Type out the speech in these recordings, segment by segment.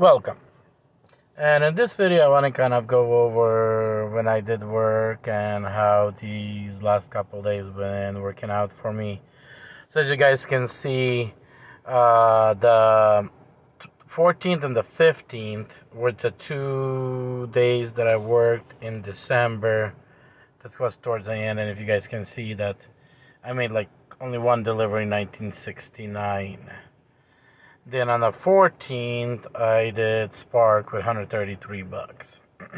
Welcome. And in this video, I want to kind of go over when I did work and how these last couple days been working out for me. So as you guys can see, uh, the 14th and the 15th were the two days that I worked in December. That was towards the end, and if you guys can see that I made like only one delivery in 1969. Then on the 14th, I did Spark with 133 bucks.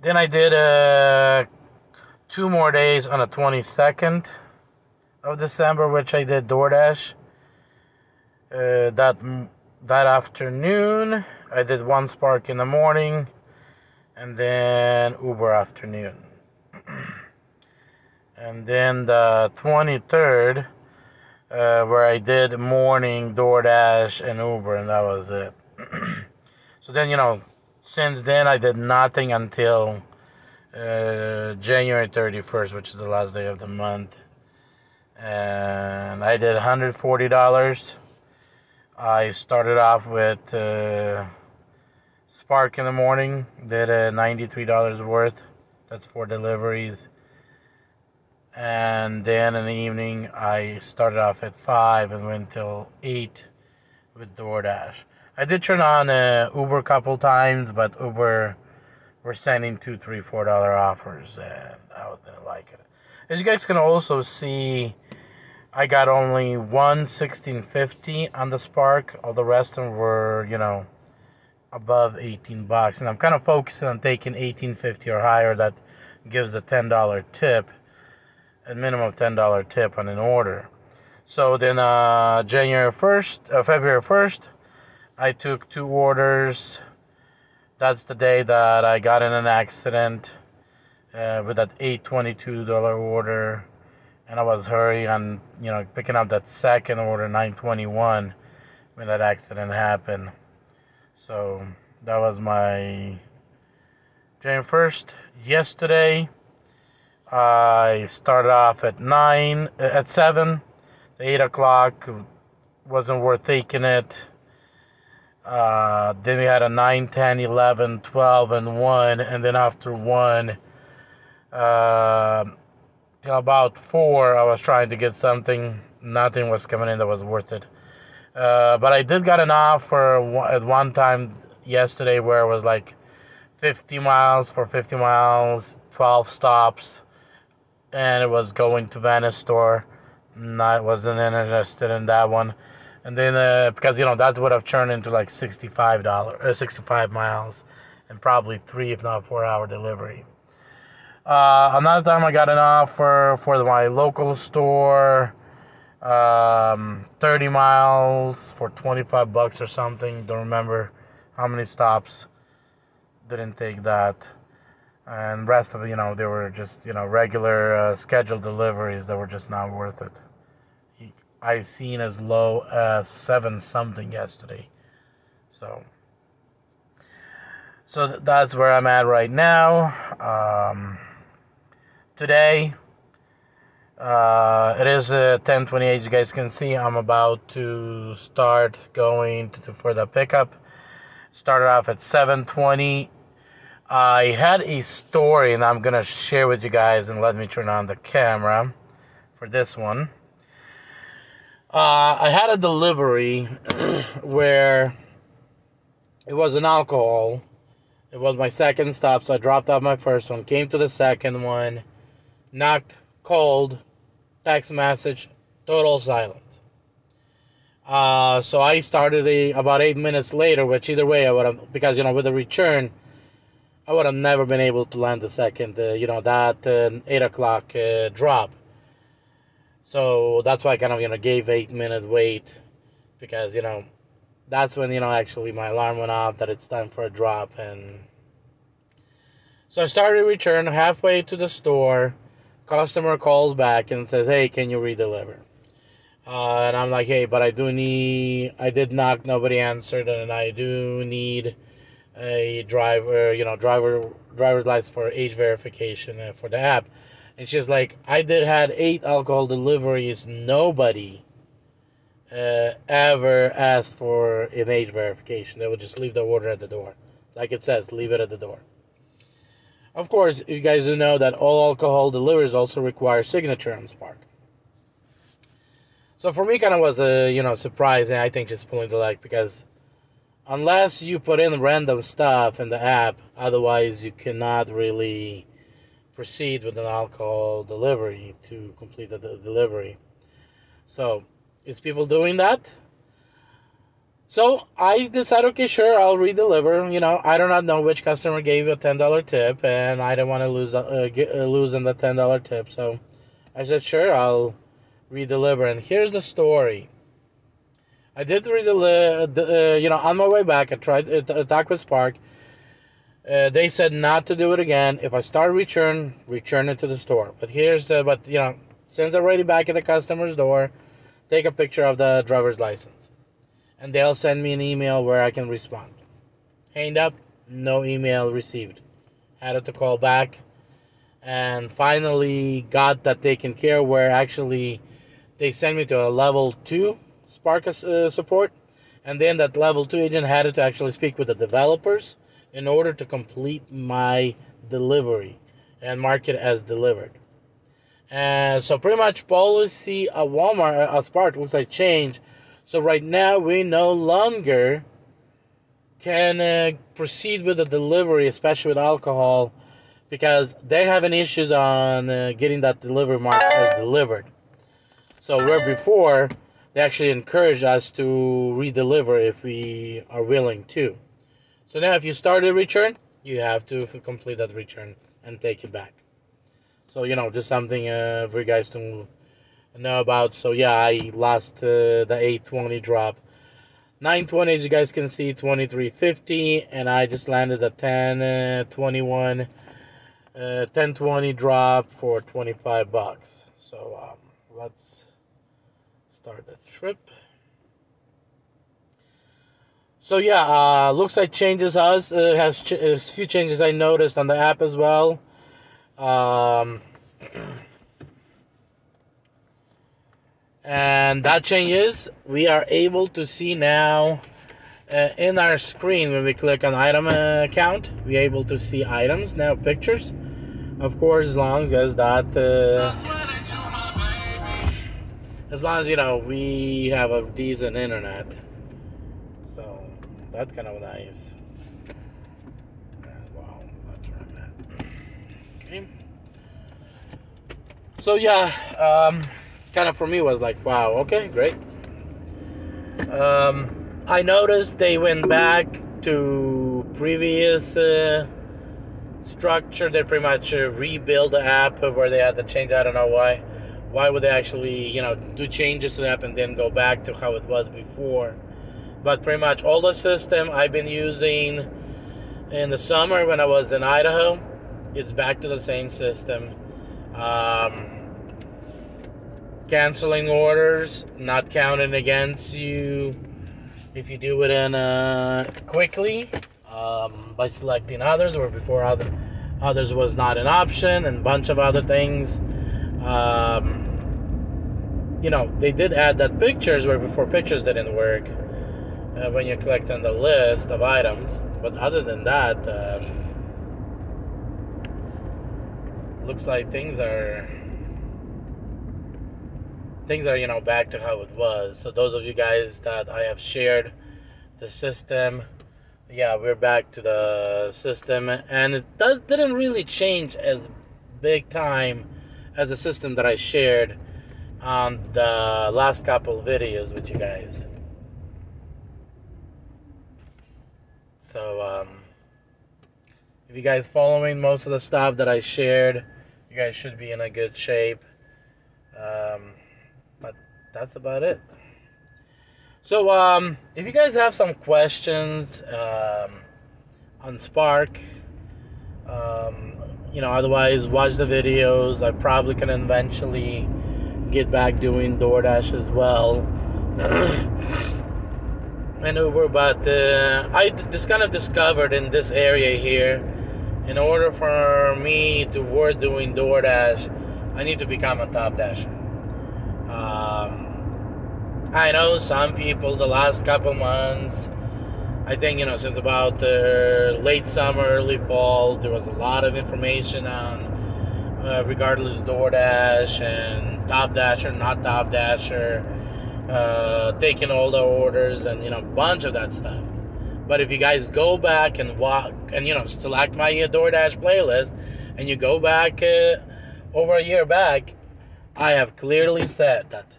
then I did uh, two more days on the 22nd of December, which I did DoorDash. Uh, that that afternoon, I did one Spark in the morning, and then Uber afternoon. and then the 23rd, uh, where I did morning DoorDash and Uber, and that was it. so then, you know, since then I did nothing until uh, January 31st, which is the last day of the month and I did $140. I started off with uh, Spark in the morning, did a $93 worth. That's for deliveries. And then in the evening, I started off at 5 and went till 8 with DoorDash. I did turn on uh, Uber a couple times, but Uber were sending two, three, four dollar offers, and I didn't like it. As you guys can also see, I got only one 1650 on the Spark. All the rest of them were, you know, above 18 bucks. And I'm kind of focusing on taking 1850 or higher. That gives a $10 tip, a minimum of $10 tip on an order. So then, uh, January 1st, uh, February 1st, I took two orders. That's the day that I got in an accident uh, with that $822 order and I was hurrying on, you know, picking up that second order 921 when that accident happened. So that was my January 1st. Yesterday, I started off at 9, at 7. The 8 o'clock wasn't worth taking it. Uh, then we had a 9, 10, 11, 12, and 1. And then after 1, uh, about four, I was trying to get something. Nothing was coming in that was worth it. Uh, but I did get an offer at one time yesterday where it was like 50 miles for 50 miles, 12 stops, and it was going to Venice store. I wasn't interested in that one. And then uh, because you know that would have turned into like 65 dollars or uh, 65 miles, and probably three if not four hour delivery. Uh, another time I got an offer for my local store, um, 30 miles for 25 bucks or something. Don't remember how many stops. Didn't take that. And rest of you know, they were just, you know, regular uh, scheduled deliveries that were just not worth it. I seen as low as seven something yesterday. So, so that's where I'm at right now. Um, today. Uh, it is uh, 10:28. You guys can see I'm about to start going to, for the pickup. Started off at 7:20. I had a story, and I'm gonna share with you guys. And let me turn on the camera for this one. Uh, I had a delivery where it was an alcohol. It was my second stop, so I dropped off my first one, came to the second one knocked, called, text message, total silence. Uh, so I started a, about eight minutes later, which either way I would have, because, you know, with the return, I would have never been able to land the second, uh, you know, that uh, 8 o'clock uh, drop. So that's why I kind of, you know, gave eight minute wait because, you know, that's when, you know, actually my alarm went off that it's time for a drop. And so I started return halfway to the store customer calls back and says, "Hey, can you redeliver?" Uh, and I'm like, "Hey, but I do need. I did knock, nobody answered, and I do need a driver. You know, driver driver's license for age verification uh, for the app." And she's like, "I did had eight alcohol deliveries. Nobody, uh, ever asked for an age verification. They would just leave the order at the door. Like it says, leave it at the door. Of course, you guys do know that all alcohol deliveries also require signature on Spark. So for me, kind of was a you know surprise, and I think just pulling the leg because unless you put in random stuff in the app, otherwise you cannot really proceed with an alcohol delivery to complete the, delivery. So is people doing that? So I decided, okay, sure, I'll redeliver. You know, I do not know which customer gave you a ten dollar tip, and I didn't want to lose uh, get, uh, the ten dollar tip. So I said, sure, I'll redeliver. And here's the story. I did redeliver. Uh, you know, on my way back, I tried uh, talk with Spark. Uh, they said not to do it again. If I start return, return it to the store. But here's, uh, but you know, since already back at the customer's door, take a picture of the driver's license. And they'll send me an email where I can respond. Hanged up, no email received. Had to call back and finally got that taken care where actually they sent me to a level 2 Spark uh, support. And then that level 2 agent had to actually speak with the developers in order to complete my delivery and mark it as delivered. And so pretty much policy at Walmart, uh, Spark looks like change. So right now we no longer can uh, proceed with the delivery, especially with alcohol, because they're having issues on uh, getting that delivery mark as delivered. So where before they actually encourage us to redeliver if we are willing to. So now if you start a return, you have to complete that return and take it back. So you know, just something uh, for you guys to know about. So yeah, I lost uh, the 820 drop. 920, as you guys can see, 2350, and I just landed a 1021, uh, 1020 uh, drop for 25 bucks. So um, let's start the trip. So yeah, uh, looks like changes us uh, has ch- a few changes I noticed on the app as well. Um, and that changes. We are able to see now uh, in our screen when we click on item uh, count, we're able to see items now, pictures. Of course, as long as that, uh, as long as you know we have a decent internet, so that's kind of nice. So yeah, um, kind of for me was like, wow, okay, great. Um, I noticed they went back to previous uh, structure. They pretty much uh, rebuild the app where they had to change. I don't know why. Why would they actually, you know, do changes to the app and then go back to how it was before? But pretty much all the system I've been using in the summer when I was in Idaho, it's back to the same system. Um, canceling orders not counting against you if you do it in uh, quickly um, by selecting others or before other others was not an option and a bunch of other things um, you know they did add that pictures where before pictures didn't work uh, when you collect on the list of items. But other than that um, looks like things are things are you know back to how it was. So those of you guys that i have shared the system yeah we're back to the system. And it does didn't really change as big time as the system that i shared on the last couple videos with you guys so um, if you guys following most of the stuff that i shared you guys should be in a good shape um, but that's about it. So, um, if you guys have some questions um, on Spark, um, you know, otherwise watch the videos. I probably can eventually get back doing DoorDash as well. and Uber, but uh, I just kind of discovered in this area here, in order for me to work doing DoorDash, I need to become a top dasher. Um, I know some people the last couple months, I think, you know, since about uh, late summer, early fall, there was a lot of information on uh, regardless of DoorDash and Top Dasher, not Top Dasher, uh, taking all the orders and, you know, a bunch of that stuff. But if you guys go back and walk and, you know, select my DoorDash playlist and you go back uh, over a year back, I have clearly said that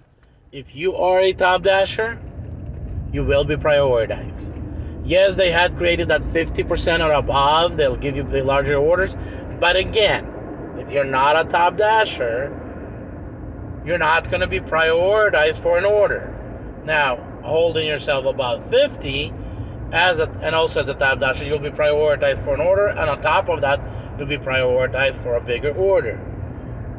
if you are a top dasher, you will be prioritized. Yes, they had created that 50% or above, they'll give you the larger orders. But again, if you're not a top dasher, you're not going to be prioritized for an order. Now, holding yourself above 50, as a, and also as a top dasher, you'll be prioritized for an order, and on top of that, you'll be prioritized for a bigger order.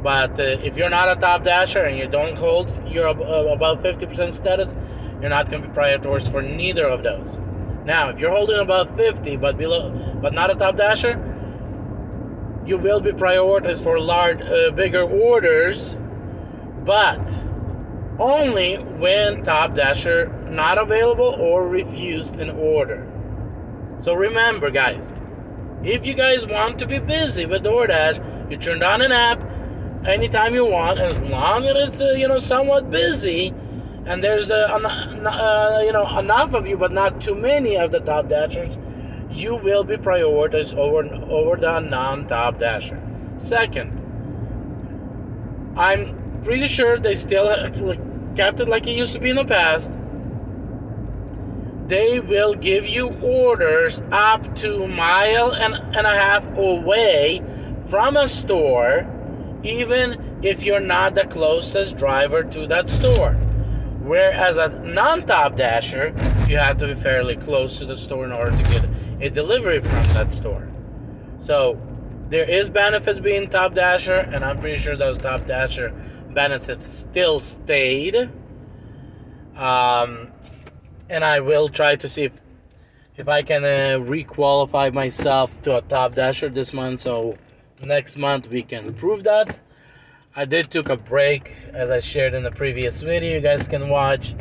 But uh, if you're not a top dasher and you don't hold your uh, above 50% status, you're not going to be prioritized for neither of those. Now, if you're holding above 50 but below, but not a top dasher, you will be prioritized for large, uh, bigger orders, but only when top dasher not available or refused an order. So remember, guys, if you guys want to be busy with DoorDash, you turn on an app anytime you want, as long as it's uh, you know somewhat busy, and there's uh, uh, you know enough of you, but not too many of the top dashers, you will be prioritized over over the non-top dasher. Second, I'm pretty sure they still kept it like it used to be in the past. They will give you orders up to mile and, and a half away from a store even if you're not the closest driver to that store. Whereas a non top dasher, you have to be fairly close to the store in order to get a delivery from that store. So there is benefits being top dasher, and I'm pretty sure those top dasher benefits still stayed. Um, and I will try to see if if I can uh, requalify myself to a top dasher this month. So next month we can prove that. I did took a break as I shared in the previous video you guys can watch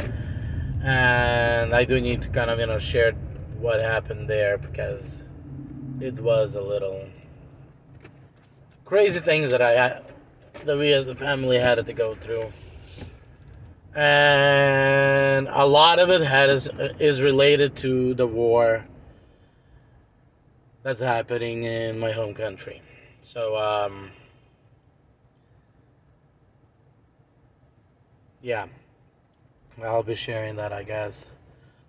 and I do need to kind of you know share what happened there because it was a little crazy things that I had that we as a family had to go through. And a lot of it has, is, related to the war that's happening in my home country. So, um, yeah, I'll be sharing that, I guess.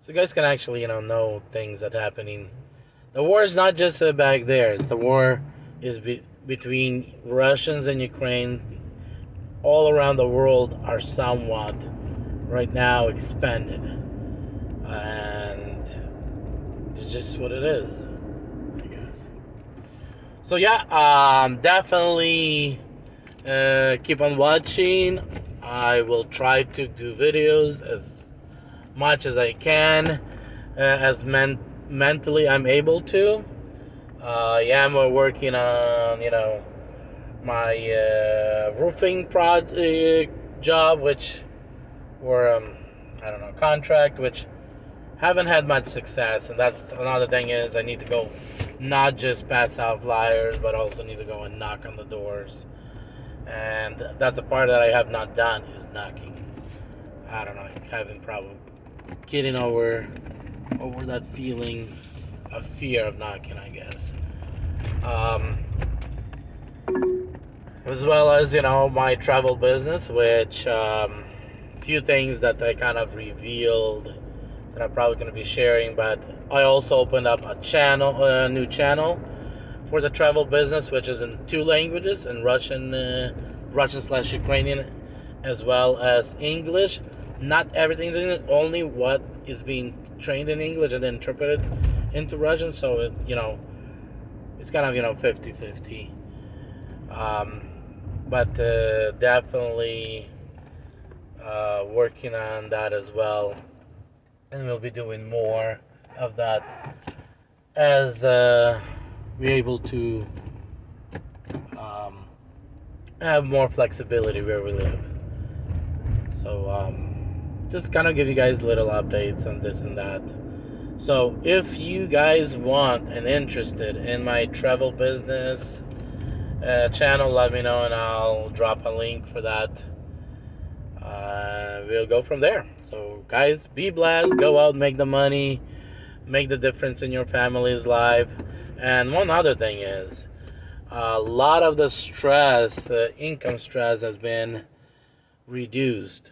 So you guys can actually, you know, know things that happening. The war is not just uh, back there. The war is be- between Russians and Ukraine. All around the world are somewhat right now expanded, and it's just what it is. I guess. So yeah, um, definitely uh, keep on watching. I will try to do videos as much as I can, uh, as men- mentally I'm able to. Uh, yeah, I'm working on you know my uh, roofing project job, which or um, I don't know contract, which haven't had much success, and that's another thing is I need to go not just pass out flyers, but also need to go and knock on the doors. And that's the part that I have not done is knocking. I don't know, having problem getting over over that feeling of fear of knocking, I guess. Um, as well as you know my travel business, which um, few things that I kind of revealed that I'm probably going to be sharing. But I also opened up a channel, a new channel for the travel business, which is in two languages, in Russian, uh, Russian slash Ukrainian, as well as English. Not everything's in it, only what is being trained in English and then interpreted into Russian. So, it, you know, it's kind of, you know, 50 50. Um, but uh, definitely uh, working on that as well and we'll be doing more of that as uh, we're able to um, have more flexibility where we live. So, um, just kind of give you guys little updates on this and that. So if you guys want and interested in my travel business uh, channel, let me know and I'll drop a link for that. Uh, we'll go from there. So guys, be blessed. Go out, make the money, make the difference in your family's life. And one other thing is, a lot of the stress, uh, income stress, has been reduced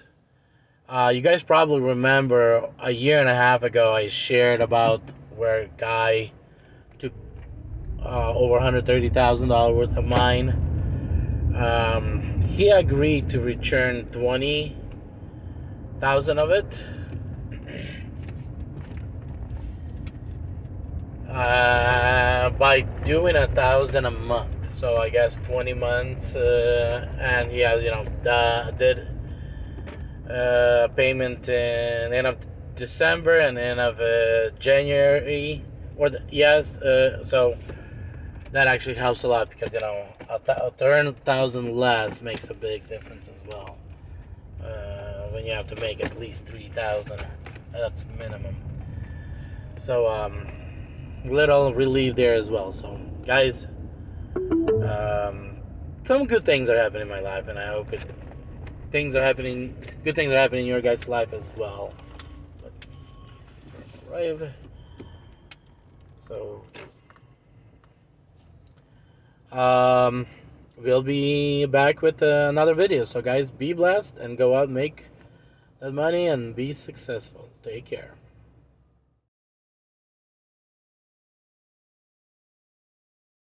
uh, you guys probably remember a year and a half ago I shared about where a guy took uh, over $130,000 worth of mine. Um, he agreed to return 20,000 of it. Uh, by doing a thousand a month, so I guess 20 months, uh, and he has, you know, did uh, payment in end of December and end of uh, January. Or the, yes, uh, so that actually helps a lot because you know a, th- a turn thousand less makes a big difference as well. Uh, when you have to make at least three thousand, that's minimum. So um, little relief there as well. So guys, um, some good things are happening in my life, and I hope it things are happening, good things are happening in your guys' life as well. Right. So, um, we'll be back with uh, another video. So, guys, be blessed and go out make that money and be successful. Take care.